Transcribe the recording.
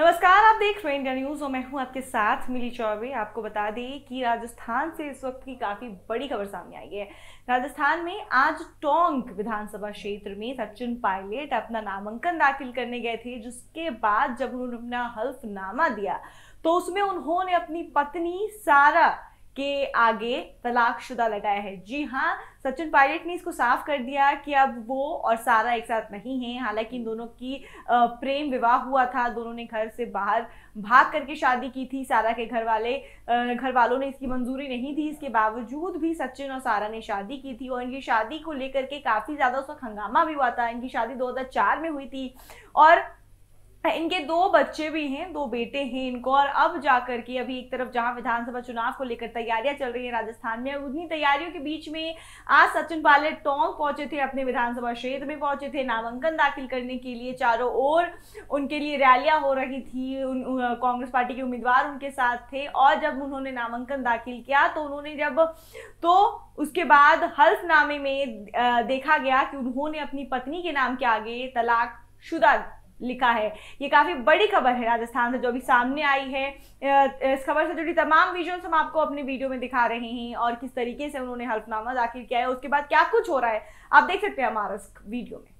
नमस्कार, आप देख रहे हैं इंडिया न्यूज़ और मैं हूँ आपके साथ मिली चौबे। आपको बता दें कि राजस्थान से इस वक्त की काफ़ी बड़ी खबर सामने आई है। राजस्थान में आज टोंक विधानसभा क्षेत्र में सचिन पायलट अपना नामांकन दाखिल करने गए थे, जिसके बाद जब उन्होंने अपना हल्फनामा दिया तो उसमें उन्होंने अपनी पत्नी सारा के आगे तलाकशुदा लगाया है। जी हाँ सचिन पायलट ने इसको साफ़ कर दिया कि अब वो और सारा एक साथ नहीं है। हालाँकि इन दोनों की प्रेम विवाह हुआ था। दोनों ने घर से बाहर भाग करके शादी की थी। सारा के घर वाले घर वालों ने इसकी मंजूरी नहीं थी इसके बावजूद भी सचिन और सारा ने शादी की थी और इनकी शादी को लेकर के काफ़ी ज़्यादा उस वक्त हंगामा भी हुआ था। इनकी शादी 2004 में हुई थी और इनके दो बच्चे भी हैं, दो बेटे हैं इनको, और अब जाकर के अभी एक तरफ़ जहाँ विधानसभा चुनाव को लेकर तैयारियाँ चल रही है राजस्थान में, उन्हीं तैयारियों के बीच में आज सचिन पायलट टोंक पहुँचे थे, अपने विधानसभा क्षेत्र में पहुँचे थे, नामांकन दाखिल करने के लिए चारों ओर उनके लिए रैलियाँ हो रही थी कांग्रेस पार्टी के उम्मीदवार उनके साथ थे, और जब उन्होंने नामांकन दाखिल किया तो उन्होंने जब तो उसके बाद हल्फनामे में देखा गया कि उन्होंने अपनी पत्नी के नाम के आगे तलाक शुदा लिखा है। ये काफ़ी बड़ी खबर है राजस्थान से, जो भी सामने आई है। इस खबर से जुड़ी तमाम विजुअल्स हम आपको अपने वीडियो में दिखा रहे हैं और किस तरीके से उन्होंने हल्फनामा दाखिल किया है, उसके बाद क्या कुछ हो रहा है, आप देख सकते हैं हमारा वीडियो में।